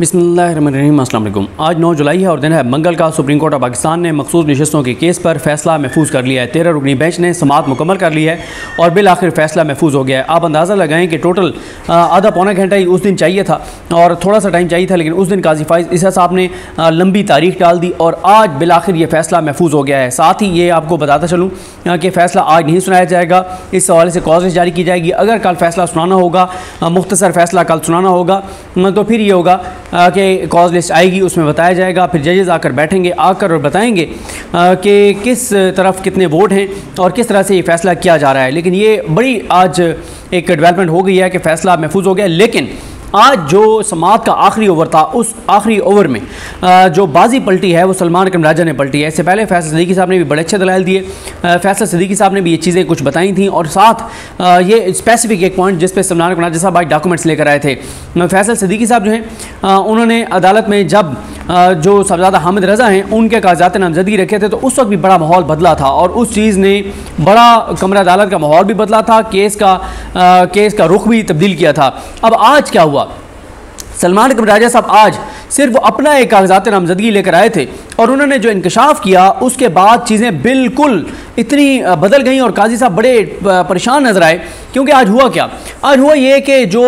अस्सलाम वालेकुम आज 9 जुलाई है और दिन है मंगल का। सुप्रीम कोर्ट ऑफ़ पाकिस्तान ने मखसूस नशस्तों के केस पर फैसला महफूज कर लिया है। तेरह रुकनी बेंच ने समात मुकम्मल कर ली है और बिल आखिर फैसला महफूज हो गया है। आप अंदाज़ा लगाएँ कि टोटल आधा पौना घंटा ही उस दिन चाहिए था और थोड़ा सा टाइम चाहिए था, लेकिन उस दिन काजी फाइज इसा साहब ने लंबी तारीख डाल दी और आज बिल आखिर ये फैसला महफूज हो गया है। साथ ही ये आपको बताता चलूँ कि फ़ैसला आज नहीं सुनाया जाएगा। इस हवाले से कॉज जारी की जाएगी। अगर कल फैसला सुनाना होगा मुख्तसर फैसला कल सुनाना होगा तो फिर ये होगा कि कॉज लिस्ट आएगी, उसमें बताया जाएगा, फिर जजेज़ आकर बैठेंगे, आकर और बताएँगे कि किस तरफ़ कितने वोट हैं और किस तरह से ये फ़ैसला किया जा रहा है। लेकिन ये बड़ी आज एक डेवलपमेंट हो गई है कि फ़ैसला महफूज हो गया, लेकिन आज जो समात का आखिरी ओवर था, उस आखिरी ओवर में जो बाजी पलटी है, वो सलमान अकरम राजा ने पलटी है। इससे पहले फैसल सदीकी साहब ने भी बड़े अच्छे दलाल दिए। फैसल सदीकी साहब ने भी ये चीज़ें कुछ बताई थी और साथ ये स्पेसिफिक एक पॉइंट जिस पे सलमान अकरम राजा साहब आज डॉक्यूमेंट्स लेकर आए थे। फैसल सदीकी साहब जो हैं उन्होंने अदालत में जब जो सबजादा हामिद रज़ा हैं, उनके कागजात नामजदगी रखे थे तो उस वक्त भी बड़ा माहौल बदला था और उस चीज़ ने बड़ा कमरा अदालत का माहौल भी बदला था, केस का केस का रुख भी तब्दील किया था। अब आज क्या हुआ? सलमान अकबर राजा साहब आज सिर्फ़ अपना एक कागजात नामजदगी लेकर आए थे और उन्होंने जो इंकशाफ किया, उसके बाद चीज़ें बिल्कुल इतनी बदल गई और काजी साहब बड़े परेशान नज़र आए। क्योंकि आज हुआ क्या? आज हुआ ये कि जो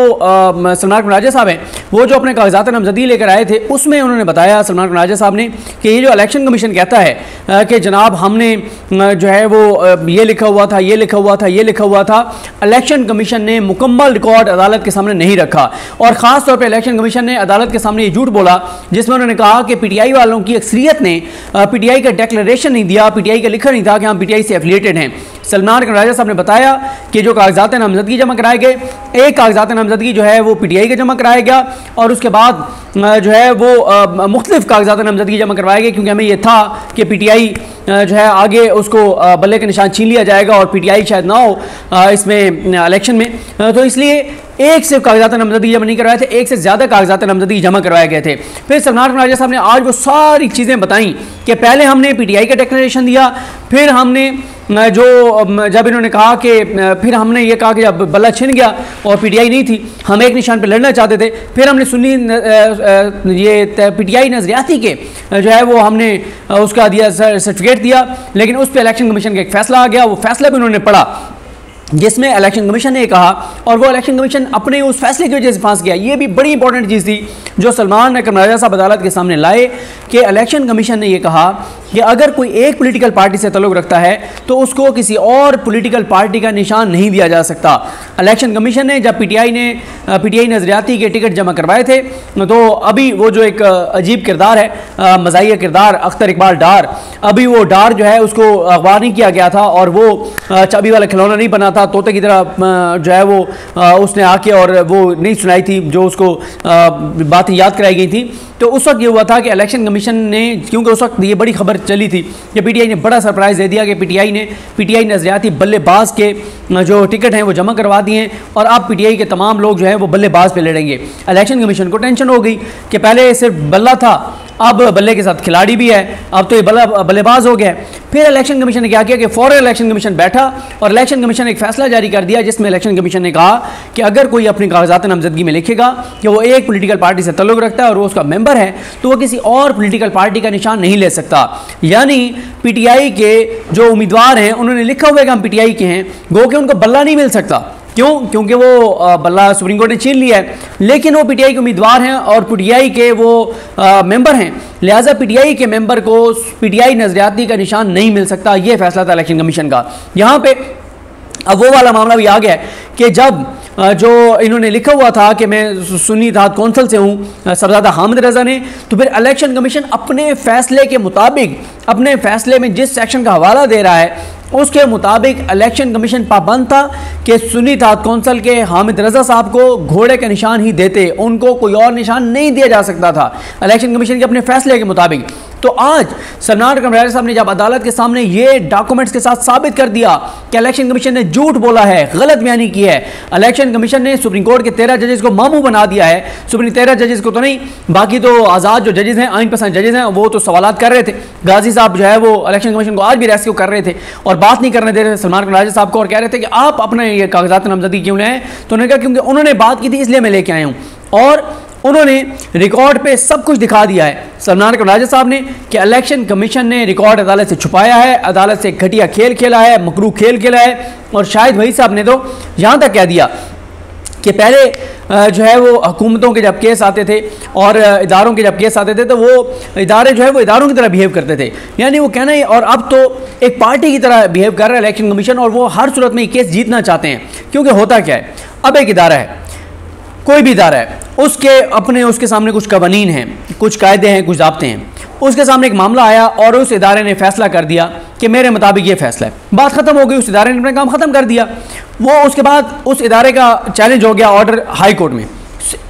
सलमान राजा साहब हैं, वो जो अपने कागजात नामजदी लेकर आए थे, उसमें उन्होंने बताया सलमान राजा साहब ने कि ये जो इलेक्शन कमीशन कहता है कि जनाब हमने जो है वो ये लिखा हुआ था, ये लिखा हुआ था, ये लिखा हुआ था, इलेक्शन कमीशन ने मुकम्मल रिकॉर्ड अदालत के सामने नहीं रखा। और ख़ास तौर पर इलेक्शन कमीशन ने अदालत के सामने ये झूठ बोला, जिसमें उन्होंने कहा कि पीटीआई वालों की अक्सरियत ने पीटीआई का डेक्लेशन नहीं दिया, पीटीआई का लिखा नहीं था कि हम पीटीआई से एफिलेटेड हैं। सलमान खान राजा साहब ने बताया कि जो कागजात नामजदगी जमा कराए गए, एक कागजात नामजदगी जो है वो पीटीआई का जमा कराया गया और उसके बाद जो है वो मुख्तलिफ़ कागजात नामजदगी जमा करवाए गए, क्योंकि हमें ये था कि पीटीआई जो है आगे उसको बल्ले के निशान छीन लिया जाएगा और पीटीआई शायद ना हो इसमें इलेक्शन में। तो इसलिए एक से कागजात नामजदगी जमा नहीं करवाए थे, एक से ज़्यादा कागजात नामजदगी जमा करवाए गए थे। फिर सरनार राजा साहब ने आज वो सारी चीज़ें बताई कि पहले हमने पीटीआई का डिक्लेरेशन दिया, फिर हमने जो, जब इन्होंने कहा कि, फिर हमने ये कहा कि जब बल्ला छिन गया और पीटीआई नहीं थी, हम एक निशान पर लड़ना चाहते थे, फिर हमने सुनी ये पीटीआई नजरियाती के, जो है वो हमने उसका दिया सर्टिफिकेट दिया, लेकिन उस पर इलेक्शन कमीशन का एक फैसला आ गया, वो फैसला भी उन्होंने पढ़ा, जिसमें इलेक्शन कमीशन ने कहा, और वो इलेक्शन कमीशन अपने उस फैसले की वजह से फांस गया। ये भी बड़ी इंपॉर्टेंट चीज़ थी, जो सलमान अकरम राजा साहब अदालत के सामने लाए, कि इलेक्शन कमीशन ने यह कहा कि अगर कोई एक पॉलिटिकल पार्टी से तल्लुक़ रखता है तो उसको किसी और पॉलिटिकल पार्टी का निशान नहीं दिया जा सकता। इलेक्शन कमीशन ने जब पीटीआई ने पीटीआई नजरियाती के टिकट जमा करवाए थे तो अभी वो जो एक अजीब किरदार है मजाइया किरदार, अख्तर इकबाल डार, अभी वो डार जो है, उसको अखबार नहीं किया गया था और वो चाबी वाला खिलौना नहीं बना था, तोते की तरह जो है वो उसने आके और वो नहीं सुनाई थी, जो उसको बातें याद कराई गई थी। तो उस वक्त ये हुआ था कि इलेक्शन कमीशन ने, क्योंकि उस वक्त ये बड़ी खबर चली थी कि पीटीआई ने बड़ा सरप्राइज़ दे दिया कि पीटीआई ने पीटीआई नजरियाती बल्लेबाज के जो टिकट हैं वो जमा करवा दिए हैं और अब पीटीआई के तमाम लोग जो हैं वो बल्लेबाज पर लड़ेंगे। इलेक्शन कमीशन को टेंशन हो गई कि पहले सिर्फ़ बल्ला था अब बल्ले के साथ खिलाड़ी भी है। अब तो ये बल्ला, बल्लेबाज हो गया फिर इलेक्शन कमीशन ने क्या किया कि फॉरन इलेक्शन कमीशन बैठा और इलेक्शन कमीशन ने एक फैसला जारी कर दिया, जिसमें इलेक्शन कमीशन ने कहा कि अगर कोई अपनी कागजात नामजदगी में लिखेगा कि वो एक पोलिटिकल पार्टी से तल्लुक रखता है और वो उसका मेंबर है तो वो किसी और पोलिटिकल पार्टी का निशान नहीं ले सकता। यानी पीटीआई के जो उम्मीदवार हैं, उन्होंने लिखा हुआ है कि हम पीटीआई के हैं, गो के उनको बल्ला नहीं मिल सकता। क्यों? क्योंकि वो बल्ला सुप्रीम कोर्ट ने छीन लिया है। लेकिन वो पीटीआई के उम्मीदवार हैं और पीटीआई के वो मेंबर हैं। लिहाजा पीटीआई के मेंबर को पीटीआई नजरियाती का निशान नहीं मिल सकता। ये फैसला था इलेक्शन कमीशन का। यहाँ पे अब वो वाला मामला भी आ गया है कि जब जो इन्होंने लिखा हुआ था कि मैं सुन्नी था कौंसल से हूँ सरदादा हामिद रजा ने तो फिर इलेक्शन कमीशन अपने फैसले के मुताबिक, अपने फैसले में जिस सेक्शन का हवाला दे रहा है उसके मुताबिक इलेक्शन कमीशन पाबंद था कि सुन्नी था कौंसल के हामिद रजा साहब को घोड़े के निशान ही देते, उनको कोई और निशान नहीं दिया जा सकता था। इलेक्शन कमीशन के अपने फैसले के मुताबिक। तो आज सरनार कमरार साहब ने जब अदालत के सामने ये डॉक्यूमेंट्स के साथ साबित कर दिया कि इलेक्शन कमीशन ने झूठ बोला है, गलत बयानी की है इलेक्शन कमीशन ने सुप्रीम कोर्ट के तेरह जजेस को मामू बना दिया है। सुप्रीम तेरह जजेस को तो नहीं, बाकी तो आज़ाद जो जजेस हैं आइन पसंद जजेस हैं, वो तो सवाल कर रहे थे। गाजी साहब जो है वो इलेक्शन कमीशन को आज भी रेस्क्यू कर रहे थे और बात नहीं करने दे रहे थे। सलमान कमराज साहब को और कह रहे थे कि आप अपने ये कागजात नामजदगी क्यों लें? तो उन्होंने कहा, क्योंकि उन्होंने बात की थी, इसलिए मैं लेके आया हूँ। और उन्होंने रिकॉर्ड पे सब कुछ दिखा दिया है। सलमान खान राजा साहब ने कि इलेक्शन कमीशन ने रिकॉर्ड अदालत से छुपाया है, अदालत से घटिया खेल खेला है, मकरू खेल खेला है। और शायद वही साहब ने तो यहाँ तक कह दिया कि पहले जो है वो हुकूमतों के जब केस आते थे और इदारों के जब केस आते थे तो वो इदारे जो है वो इदारों की तरह बिहेव करते थे। यानी वो कहना है, और अब तो एक पार्टी की तरह बिहेव कर रहा है इलेक्शन कमीशन और वो हर सूरत में ये केस जीतना चाहते हैं। क्योंकि होता क्या है? अब एक इदारा है, कोई भी इदारा है, उसके अपने, उसके सामने कुछ कवानीन हैं, कुछ कायदे हैं, कुछ जबते हैं। उसके सामने एक मामला आया और उस इदारे ने फैसला कर दिया कि मेरे मुताबिक ये फैसला है। बात ख़त्म हो गई, उस इदारे ने अपना काम ख़त्म कर दिया। वो उसके बाद उस इदारे का चैलेंज हो गया ऑर्डर हाई कोर्ट में।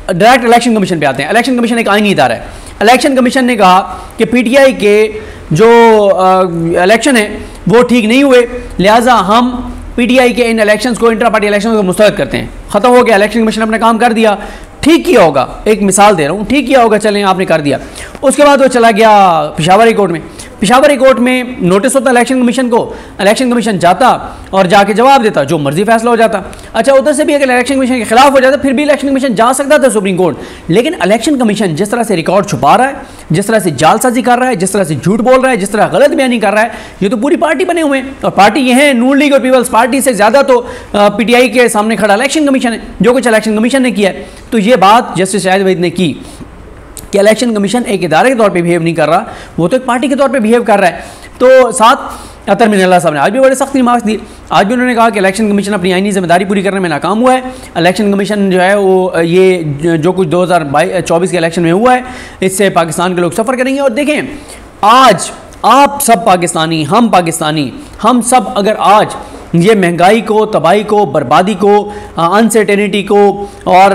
डायरेक्ट इलेक्शन कमीशन पे आते हैं। इलेक्शन कमीशन एक आईनी इदारा है। इलेक्शन कमीशन ने कहा कि पीटीआई के जो इलेक्शन है, वो ठीक नहीं हुए। लिहाजा हम पीटीआई के इन इलेक्शंस को इंटर पार्टी इलेक्शन को मुस्तरद करते हैं। ख़त्म हो गया। इलेक्शन कमीशन अपना काम कर दिया। ठीक किया होगा। एक मिसाल दे रहा हूँ। ठीक किया होगा, चलें, आपने कर दिया। उसके बाद वो चला गया पिशावर हाई कोर्ट में। पिशावर कोर्ट में नोटिस होता इलेक्शन कमीशन को, इलेक्शन कमीशन जाता और जाके जवाब देता, जो मर्ज़ी फैसला हो जाता। अच्छा उधर से भी अगर इलेक्शन कमीशन के खिलाफ हो जाता, फिर भी इलेक्शन कमीशन जा सकता था सुप्रीम कोर्ट। लेकिन इलेक्शन कमीशन जिस तरह से रिकॉर्ड छुपा रहा है, जिस तरह से जालसाजी कर रहा है, जिस तरह से झूठ बोल रहा है, जिस तरह गलत बयानी कर रहा है, ये तो पूरी पार्टी बने हुए हैं। और पार्टी ये है नून लीग और पीपल्स पार्टी से ज़्यादा तो पीटीआई के सामने खड़ा इलेक्शन कमीशन है, जो कुछ इलेक्शन कमीशन ने किया है। तो ये बात जस्टिस शाहिद वहीद ने की। कि इलेक्शन कमीशन एक इदारे के तौर पर बिहेव नहीं कर रहा, वो तो एक पार्टी के तौर पर बिहेव कर रहा है। तो साथ, अतर मिनल्ला साहब ने आज भी बड़े सख्त मार्क्स दिए। आज भी उन्होंने कहा कि इलेक्शन कमीशन अपनी आइनी ज़िम्मेदारी पूरी करने में नाकाम हुआ है। इलेक्शन कमीशन जो है, वो, ये जो कुछ दो हज़ार चौबीस के इलेक्शन में हुआ है, इससे पाकिस्तान के लोग सफ़र करेंगे। और देखें, आज आप सब पाकिस्तानी, हम पाकिस्तानी, हम सब अगर आज ये महँगाई को, तबाही को, बर्बादी को अनसर्टेनिटी को और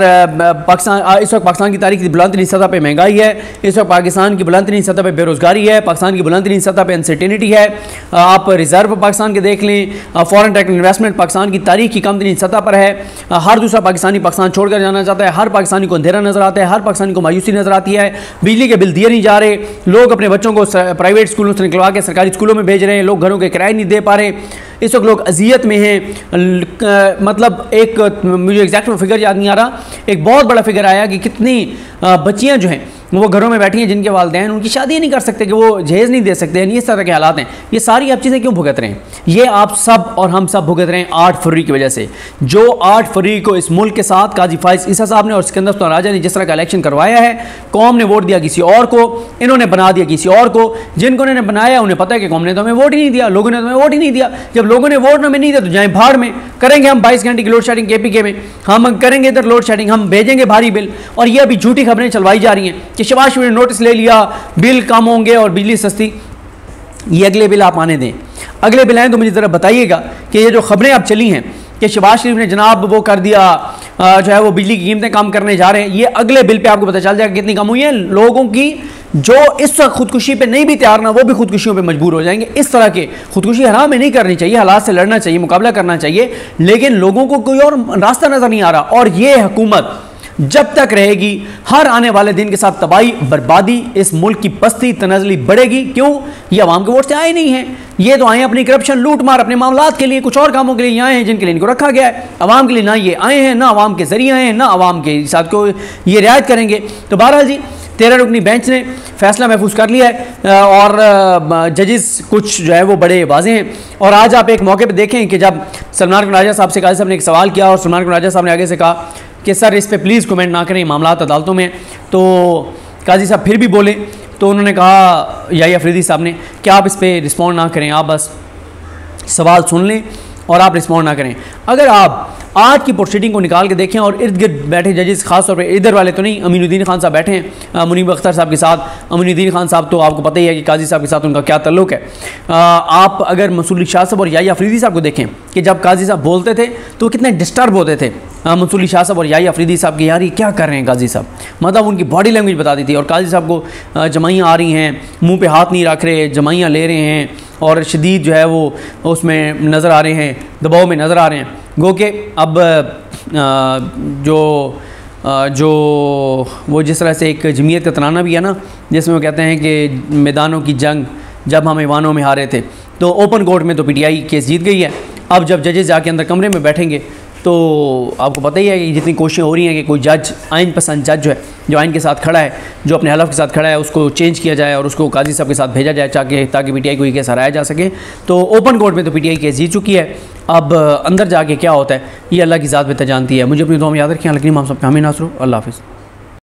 पाकिस्तान इस वक्त पाकिस्तान की तारीख की बुलंद सतह पर महँगाई है, इस वक्त पाकिस्तान की बुलंद सतह पर बेरोज़गारी है, पाकिस्तान की बुलंद सतह पर अनसर्टेनिटी है। आप रिज़र्व पाकिस्तान के देख लें फॉरन डायरेक्ट इन्वेस्टमेंट पाकिस्तान की तारीख की कम सतह पर है। हर दूसरा पाकिस्तानी पाकिस्तान छोड़कर जाना चाहता है, हर पाकिस्तानी को अंधेरा नज़र आता है, हर पाकिस्तानी को मायूसी नज़र आती है, बिजली के बिल दिए नहीं जा रहे, लोग अपने बच्चों को प्राइवेट स्कूलों से निकलवा के सरकारी स्कूलों में भेज रहे हैं, लोग घरों के किराए नहीं दे पा रहे। इस वक्त लोग अजियत में हैं। मतलब एक, मुझे एग्जैक्ट फिगर याद नहीं आ रहा। एक बहुत बड़ा फिगर आया कि कितनी बच्चियाँ जो हैं वो घरों में बैठी हैं जिनके वालदेन उनकी शादी नहीं कर सकते कि वो जहेज़ नहीं दे सकते हैं इस तरह के हालात हैं? ये सारी आप चीज़ें क्यों भुगत रहे हैं? ये आप सब और हम सब भुगत रहे हैं आठ फरवरी की वजह से। जो आठ फरवरी को इस मुल्क के साथ काजी फाइज ईसा साहब ने और सिकंदर तो राजा ने जिस तरह का इलेक्शन करवाया है, कौम ने वोट दिया किसी और को, इन्होंने बना दिया किसी और को। जिनको इन्होंने बनाया, उन्हें पता है कि कौम ने तो हमें वोट ही नहीं दिया, लोगों ने तो हमें वोट ही नहीं दिया। जब लोगों ने वोट हमें नहीं दिया तो जाए भाड़ में। करेंगे हम बाईस घंटे की लोड शेडिंग के में। हम करेंगे इधर लोड शेडिंग हम भेजेंगे भारी बिल। और ये अभी झूठी खबरें चलवाई जा रही हैं कि शिवाश ने नोटिस ले लिया, बिल कम होंगे और बिजली सस्ती। ये अगले बिल आप आने दें। अगले बिल आए तो मुझे ज़रा बताइएगा कि ये जो खबरें अब चली हैं कि शबाज शरीफ ने जनाब वो कर दिया जो है वो बिजली की कीमतें कम करने जा रहे हैं। ये अगले बिल पे आपको पता चल जाएगा कितनी कम हुई है। लोगों की जो इस वक्त खुदकुशी पे नहीं भी तैयार ना, वो भी खुदकुशियों पे मजबूर हो जाएँगे। इस तरह के खुदकुशी हराम में नहीं करनी चाहिए, हालात से लड़ना चाहिए, मुकाबला करना चाहिए, लेकिन लोगों को कोई और रास्ता नज़र नहीं आ रहा। और ये हुकूमत जब तक रहेगी, हर आने वाले दिन के साथ तबाही, बर्बादी, इस मुल्क की पस्ती तनजली बढ़ेगी। क्यों? ये आवाम के वोट से आए नहीं हैं। ये तो आए अपनी करप्शन लूट मार अपने मामला के लिए, कुछ और कामों के लिए आए हैं जिनके लिए इनको रखा गया है। अवाम के लिए ना ये आए हैं, ना आवाम के ज़रिए आए हैं, ना आवाम के साथ को ये रियायत करेंगे। तो बहरहाल जी, तेरह रुकनी बेंच ने फैसला महफूज कर लिया है और जजेस कुछ जो है वो बड़े वाजे हैं। और आज आप एक मौके पर देखें कि जब सलमान राजा साहब से काजी साहब ने एक सवाल किया और सलमान राजा साहब ने आगे से कहा कि सर इस पर प्लीज़ कमेंट ना करें मामला अदालतों में। तो काजी साहब फिर भी बोले तो उन्होंने कहा, या अफरीदी साहब ने कि आप इस पर रिस्पॉन्ड ना करें? आप बस सवाल सुन लें। और आप रिस्पॉन्ड ना करें। अगर आप आज की प्रोसीडिंग को निकाल के देखें और इर्द गिर्द बैठे जजेस खासतौर पर इधर वाले तो नहीं अमीनुद्दीन खान साहब बैठे हैं मुनीब अख्तर साहब के साथ। अमीनुद्दीन खान साहब तो आपको पता ही है कि काजी साहब के साथ उनका क्या तल्लुक है। आ, आप अगर मसूली शाह साहब और याई अफरीदी साहब को देखें कि जब काजी साहब बोलते थे तो कितने डिस्टर्ब होते थे। मंसूली शाह साहब और याई अफरीदी साहब की यार ये क्या कर रहे हैं काजी साहब? मतलब उनकी बॉडी लैंग्वेज बता दी थी और काजी साहब को जमाइयाँ आ रही हैं मुँह पे हाथ नहीं रख रहे जमाइयाँ ले रहे हैं। और शदीद जो है वो उसमें नज़र आ रहे हैं, दबाव में नज़र आ रहे हैं। गो के अब जो जो वो जिस तरह से एक जमीयत का तराना भी है ना, जिसमें वो कहते हैं कि मैदानों की जंग जब हम ईवानों में हारे थे तो ओपन कोर्ट में तो पीटीआई केस जीत गई है। अब जब जजेस जाके अंदर कमरे में बैठेंगे तो आपको पता ही है कि जितनी कोशिशें हो रही हैं कि कोई जज, आइन पसंद जज जो है, जो आइन के साथ खड़ा है, जो अपने हलफ के साथ खड़ा है, उसको चेंज किया जाए और उसको काजी साहब के साथ भेजा जाए ताकि ताकि पी टी आई को ये केस हराया जा सके। तो ओपन कोर्ट में तो पी टी आई केस जीत चुकी है। अब अंदर जाके क्या होता है, ये अल्लाह की ज़ात बेहतर जानती है। मुझे अपनी दुआ में याद रखें। लेकिन हम सब हमें नासरू, अल्लाह हाफ़िज़।